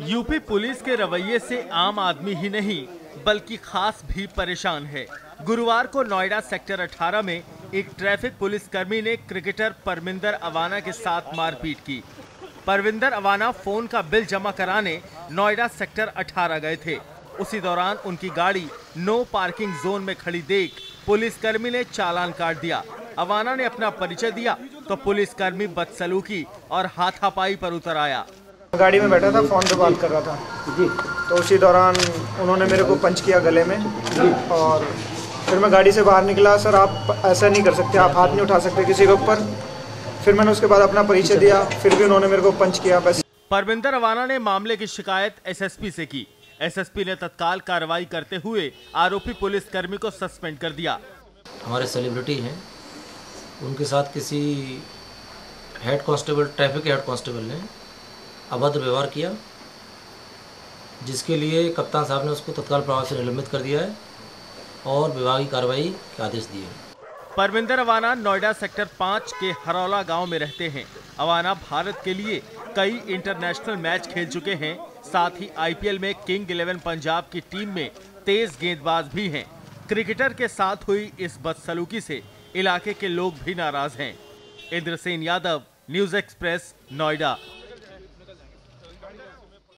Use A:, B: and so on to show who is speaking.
A: UP police के रवैये से आम आदमी ही नहीं, बल्कि खास भी परेशान है। गुरुवार को नोएडा सेक्टर 18 में एक ट्रैफ़िक पुलिस कर्मी ने क्रिकेटर परमिंदर अवाना के साथ मारपीट की। परविंदर अवाना फ़ोन का बिल जमा कराने नोएडा सेक्टर 18 गए थे। उसी दौरान उनकी गाड़ी नो पार्किंग जोन में खड़ी देख पुलिसकर्मी ने चालान काट दिया। अवाना ने अपना परिचय दिया तो पुलिसकर्मी बदसलूकी और हाथापाई पर उतर आया।
B: गाड़ी में बैठा था फ़ोन पे बात कर रहा था। जी। तो उसी दौरान उन्होंने मेरे को पंच किया गले में जी। और फिर मैं गाड़ी से बाहर निकला सर आप ऐसा नहीं कर सकते आप हाथ नहीं उठा सकते किसी के ऊपर। फिर मैंने उसके बाद अपना परिचय दिया फिर भी उन्होंने मेरे को पंच किया बस।
A: परविंदर अवाना ने मामले की शिकायत एसएसपी से की। एसएसपी ने तत्काल कार्रवाई करते हुए आरोपी पुलिस कर्मी को सस्पेंड कर दिया।
C: हमारे सेलिब्रिटी हैं। उनके साथ किसी head constable traffic head constable ने अभद्र व्यवहार किया, जिसके लिए कप्तान साहब ने उसको तत्काल प्रभाव से निलंबित कर दिया है और विभागीय कार्रवाई के आदेश दिए
A: परविंदर अवाना नोएडा सेक्टर पाँच के हरौला गाँव में रहते हैं। अवाना भारत के लिए कई इंटरनेशनल मैच खेल चुके हैं। साथ ही आईपीएल में किंग इलेवन पंजाब की टीम में तेज गेंदबाज भी हैं। क्रिकेटर के साथ हुई इस बदसलूकी से इलाके के लोग भी नाराज़ हैं। Indrasen Yadav, News Express, Noida.